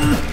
Mm-hmm.